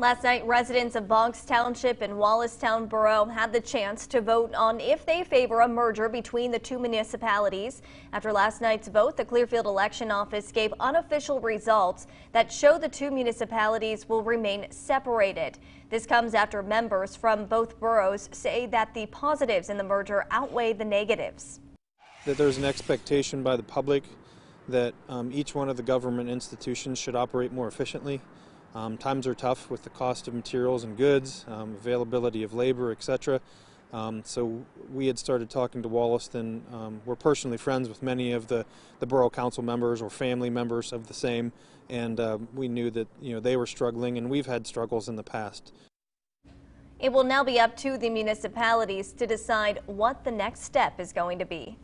Last night, residents of Boggs Township and Wallaceton Borough had the chance to vote on if they favor a merger between the two municipalities. After last night's vote, the Clearfield Election Office gave unofficial results that show the two municipalities will remain separated. This comes after members from both boroughs say that the positives in the merger outweigh the negatives. That there's an expectation by the public that um, each one of the government institutions should operate more efficiently. Um, times are tough with the cost of materials and goods, um, availability of labor, etc. Um, so we had started talking to Wallaceton. Um, we're personally friends with many of the, the borough council members or family members of the same, and uh, we knew that you know they were struggling, and we've had struggles in the past. It will now be up to the municipalities to decide what the next step is going to be.